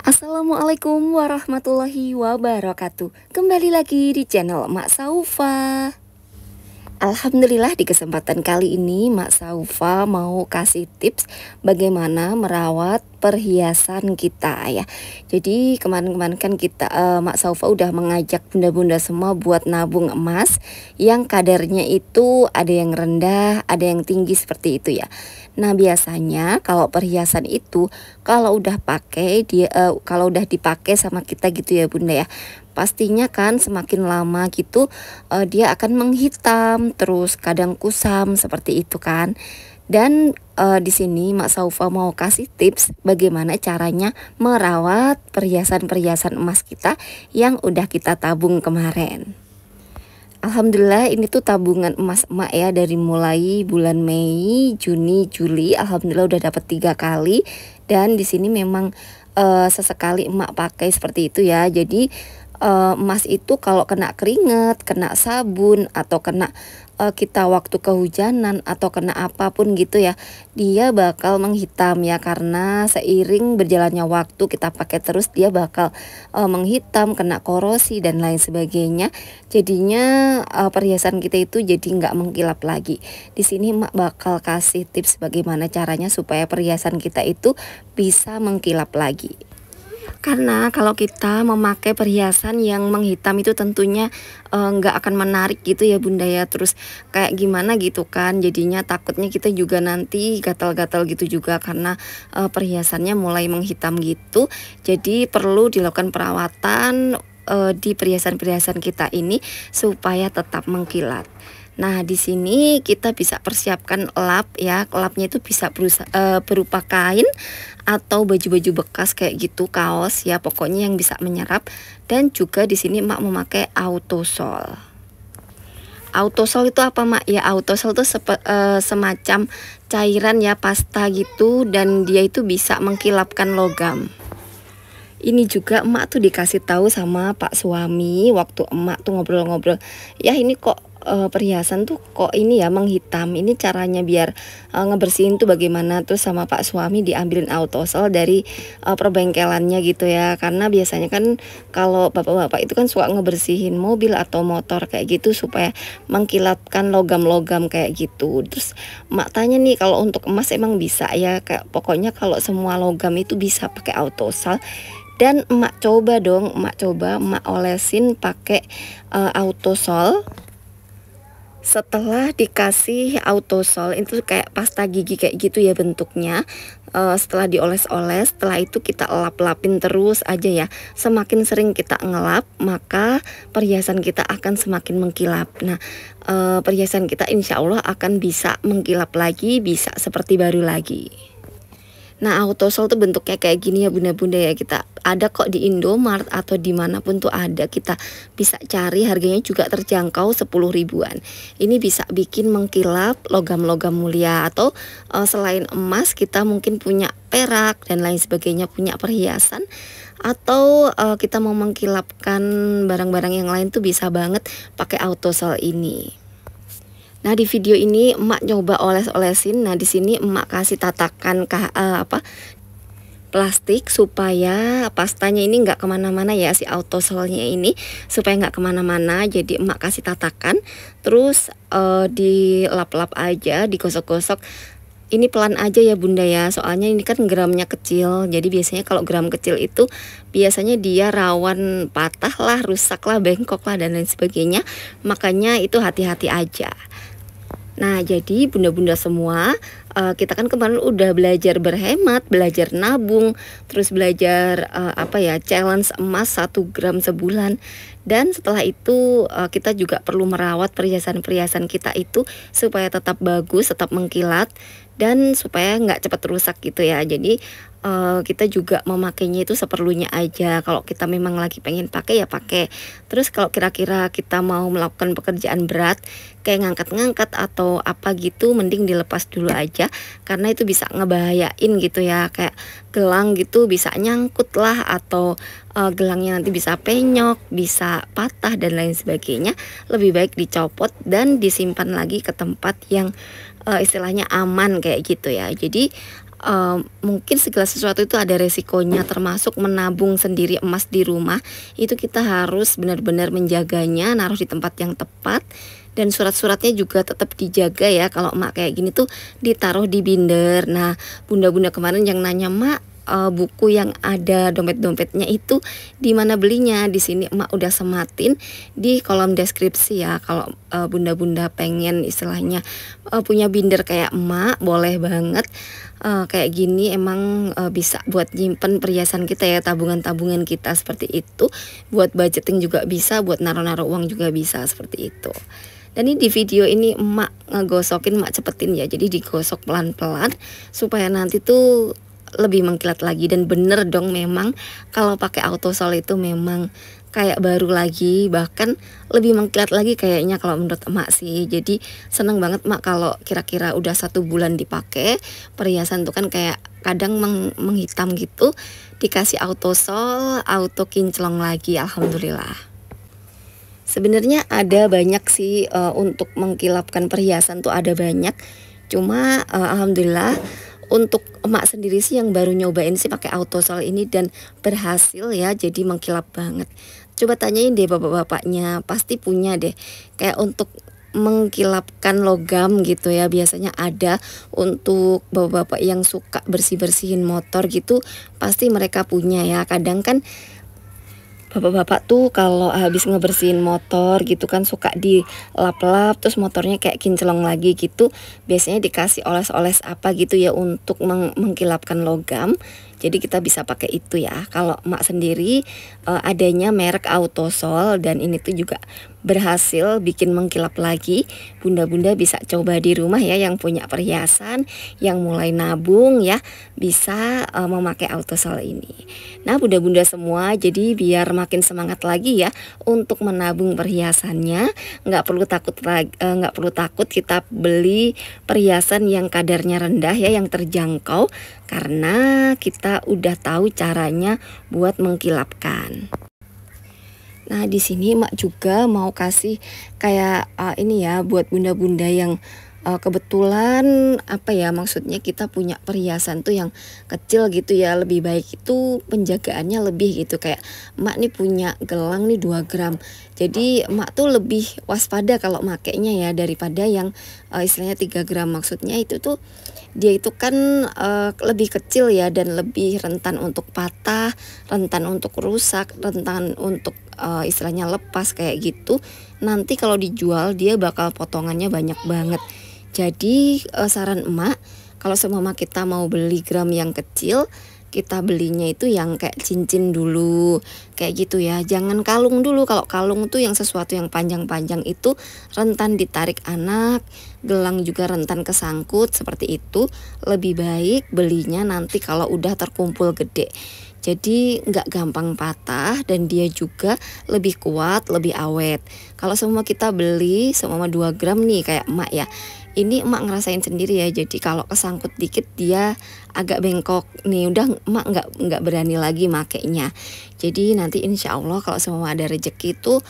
Assalamualaikum warahmatullahi wabarakatuh Kembali lagi di channel Mak Saufa Alhamdulillah di kesempatan kali ini Mak Saufa mau kasih tips bagaimana merawat perhiasan kita ya. Jadi kemarin-kemarin kan kita uh, Mak Saufa udah mengajak bunda-bunda semua buat nabung emas yang kadarnya itu ada yang rendah, ada yang tinggi seperti itu ya. Nah biasanya kalau perhiasan itu kalau udah pakai dia uh, kalau udah dipakai sama kita gitu ya bunda ya pastinya kan semakin lama gitu uh, dia akan menghitam terus kadang kusam seperti itu kan dan uh, di sini Mak Saufa mau kasih tips bagaimana caranya merawat perhiasan-perhiasan emas kita yang udah kita tabung kemarin. Alhamdulillah ini tuh tabungan emas emak ya dari mulai bulan Mei, Juni, Juli. Alhamdulillah udah dapat tiga kali dan di sini memang uh, sesekali emak pakai seperti itu ya. Jadi uh, emas itu kalau kena keringat, kena sabun atau kena uh, kita waktu kehujanan atau kena apa pun gitu ya, dia bakal menghitam ya karena seiring berjalannya waktu kita pakai terus dia bakal uh, menghitam, kena korosi dan lain sebagainya. Jadinya uh, perhiasan kita itu jadi nggak mengkilap lagi. Di sini mak bakal kasih tips bagaimana caranya supaya perhiasan kita itu bisa mengkilap lagi. Karena kalau kita memakai perhiasan yang menghitam itu tentunya eh, nggak uh, akan menarik gitu ya bunda ya. Terus kayak gimana gitu kan Jadinya takutnya kita juga nanti gatal-gatal gitu juga Karena uh, perhiasannya mulai menghitam gitu. Jadi perlu dilakukan perawatan uh, di perhiasan-perhiasan kita ini Supaya tetap mengkilat Nah, di sini kita bisa persiapkan lap ya. Lapnya itu bisa berusa, e, berupa kain atau baju-baju bekas kayak gitu, kaos ya, pokoknya yang bisa menyerap. Dan juga di sini Mak memakai autosol. Autosol itu apa Mak? Ya autosol itu sepe, e, semacam cairan ya pasta gitu dan dia itu bisa mengkilapkan logam. Ini juga emak tuh dikasih tahu sama pak suami waktu emak tuh ngobrol-ngobrol. Ya ini kok uh, perhiasan tuh kok ini ya menghitam. Ini caranya biar uh, ngebersihin tuh bagaimana tuh sama pak suami diambilin autosol dari uh, perbengkelannya gitu ya. Karena biasanya kan kalau bapak-bapak itu kan suka ngebersihin mobil atau motor kayak gitu supaya mengkilatkan logam-logam kayak gitu. Terus mak tanya nih kalau untuk emas emang bisa ya? Kayak pokoknya kalau semua logam itu bisa pakai autosol. Dan emak coba dong emak coba emak olesin pakai uh, autosol setelah dikasih autosol itu kayak pasta gigi kayak gitu ya bentuknya. Uh, setelah dioles-oles setelah itu kita lap-lapin terus aja ya. Semakin sering kita ngelap maka perhiasan kita akan semakin mengkilap. Nah uh, perhiasan kita insya Allah akan bisa mengkilap lagi bisa seperti baru lagi Nah autosol tuh bentuknya kayak gini ya bunda-bunda ya. Kita ada kok di Indomart atau di mana pun tuh ada. Kita bisa cari harganya juga terjangkau 10 ribuan. Ini bisa bikin mengkilap logam-logam mulia atau uh, selain emas kita mungkin punya perak dan lain sebagainya punya perhiasan. Atau uh, kita mau mengkilapkan barang-barang yang lain tuh bisa banget pakai autosol ini Nah di video ini emak coba oles-olesin. Nah di sini emak kasih tatakan ke uh, apa plastik supaya pastanya ini nggak ke mana-mana ya si autosolnya ini supaya nggak ke mana-mana. Jadi emak kasih tatakan. Terus uh, dilap-lap aja digosok-gosok. Ini pelan aja ya bunda ya. Soalnya ini kan gramnya kecil. Jadi biasanya kalau gram kecil itu biasanya dia rawan patah lah rusak lah bengkok lah dan lain sebagainya. Makanya itu hati-hati aja Nah, jadi bunda-bunda semua, uh, kita kan kemarin udah belajar berhemat, belajar nabung, terus belajar uh, apa ya, challenge emas 1 gram sebulan. Dan setelah itu uh, kita juga perlu merawat perhiasan-perhiasan kita itu supaya tetap bagus, tetap mengkilat dan supaya nggak cepat rusak gitu ya. Jadi uh, kita juga memakainya itu seperlunya aja. Kalau kita memang lagi pengen pakai ya pakai. Terus kalau kira-kira kita mau melakukan pekerjaan berat kayak ngangkat-ngangkat atau apa gitu mending dilepas dulu aja. Karena itu bisa ngebahayain gitu ya. Kayak gelang gitu bisa nyangkut lah atau uh, gelangnya nanti bisa penyok bisa patah dan lain sebagainya. Lebih baik dicopot dan disimpan lagi ke tempat yang uh, istilahnya aman kayak gitu ya. Jadi uh, mungkin segala sesuatu itu ada resikonya termasuk menabung sendiri emas di rumah itu kita harus benar-benar menjaganya naruh di tempat yang tepat dan surat-suratnya juga tetap dijaga ya. Kalau emak kayak gini tuh ditaruh di binder. Nah bunda-bunda kemarin yang nanya mak uh, buku yang ada dompet-dompetnya itu di mana belinya. Di sini emak udah sematin di kolom deskripsi ya. Kalau bunda bunda-bunda pengen istilahnya uh, punya binder kayak emak boleh banget. Uh, kayak gini emang uh, bisa buat nyimpen perhiasan kita ya tabungan-tabungan kita seperti itu. Buat budgeting juga bisa buat naruh-naruh uang juga bisa seperti itu. Dan ini di video ini emak ngegosokin emak cepetin ya. Jadi digosok pelan-pelan supaya nanti tuh lebih mengkilat lagi. Dan bener dong memang kalau pakai auto sol itu memang kayak baru lagi. Bahkan lebih mengkilat lagi kayaknya kalau menurut emak sih. Jadi seneng banget emak kalau kira-kira udah satu bulan dipakai perhiasan tuh kan kayak kadang meng menghitam gitu. Dikasih auto sol auto kinclong lagi alhamdulillah. Sebenarnya ada banyak sih uh, untuk mengkilapkan perhiasan tuh ada banyak. Cuma uh, alhamdulillah untuk emak sendiri sih yang baru nyobain sih pakai autosol ini dan berhasil ya jadi mengkilap banget. Coba tanyain deh bapak-bapaknya, pasti punya deh. Kayak untuk mengkilapkan logam gitu ya biasanya ada untuk bapak-bapak yang suka bersih-bersihin motor gitu pasti mereka punya ya kadang kan bapak-bapak tuh kalau habis ngebersihin motor gitu kan suka dilap-lap terus motornya kayak kinclong lagi gitu biasanya dikasih oles-oles apa gitu ya untuk meng mengkilapkan logam jadi kita bisa pakai itu ya. Kalau emak sendiri uh, adanya merek Autosol dan ini tuh juga berhasil bikin mengkilap lagi. Bunda-bunda bisa coba di rumah ya yang punya perhiasan, yang mulai nabung ya, bisa uh, memakai Autosol ini. Nah, bunda-bunda semua jadi biar makin semangat lagi ya untuk menabung perhiasannya, nggak perlu takut uh, nggak perlu takut kita beli perhiasan yang kadarnya rendah ya, yang terjangkau karena kita udah tahu caranya buat mengkilapkan. Nah, di sini Mak juga mau kasih kayak uh, ini ya buat bunda-bunda yang uh, kebetulan apa ya maksudnya kita punya perhiasan tuh yang kecil gitu ya lebih baik itu penjagaannya lebih gitu. Kayak emak nih punya gelang nih 2 gram. Jadi emak tuh lebih waspada kalau makainya ya daripada yang uh, istilahnya 3 gram. Maksudnya itu tuh dia itu kan uh, lebih kecil ya dan lebih rentan untuk patah rentan untuk rusak rentan untuk uh, istilahnya lepas kayak gitu nanti kalau dijual dia bakal potongannya banyak banget. Jadi uh, saran emak kalau semua kita mau beli gram yang kecil kita belinya itu yang kayak cincin dulu kayak gitu ya. Jangan kalung dulu. Kalau kalung tuh yang sesuatu yang panjang-panjang itu rentan ditarik anak gelang juga rentan kesangkut seperti itu. Lebih baik belinya nanti kalau udah terkumpul gede jadi nggak gampang patah dan dia juga lebih kuat, lebih awet. Kalau semua kita beli semua 2 gram nih kayak emak ya ini emak ngerasain sendiri ya. Jadi kalau kesangkut dikit dia agak bengkok. Nih udah emak nggak nggak berani lagi makainya. Jadi nanti insya Allah kalau semua ada rezeki itu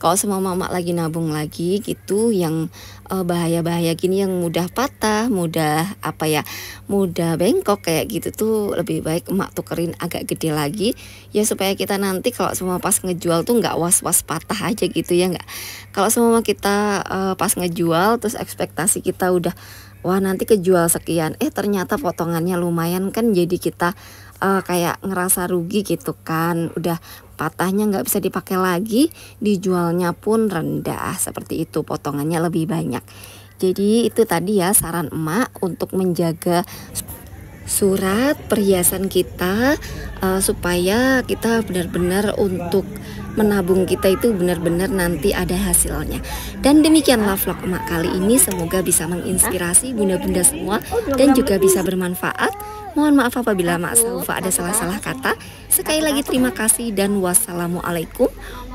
kalau semua mama lagi nabung lagi gitu yang uh, bahaya-bahaya gini yang mudah patah, mudah apa ya, mudah bengkok kayak gitu tuh lebih baik emak tukerin agak gede lagi. Ya supaya kita nanti kalau semua pas ngejual tuh nggak was-was patah aja gitu ya nggak. Kalau semua kita uh, pas ngejual terus ekspektasi kita udah wah nanti kejual sekian, eh ternyata potongannya lumayan kan jadi kita uh, kayak ngerasa rugi gitu kan. Udah patahnya nggak bisa dipakai lagi dijualnya pun rendah seperti itu potongannya lebih banyak jadi itu tadi ya saran emak untuk menjaga surat perhiasan kita uh, supaya kita benar-benar untuk menabung kita itu benar-benar nanti ada hasilnya. Dan demikianlah vlog emak kali ini semoga bisa menginspirasi bunda-bunda semua dan juga bisa bermanfaat. Mohon maaf apabila Mak Saufa ada salah-salah kata. Sekali lagi terima kasih dan wassalamualaikum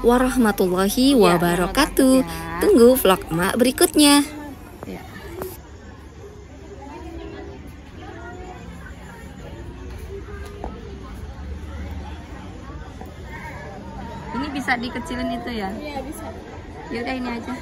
warahmatullahi wabarakatuh. Tunggu vlog Mak berikutnya. Ini bisa dikecilin itu ya? Iya bisa. Ya udah ini aja.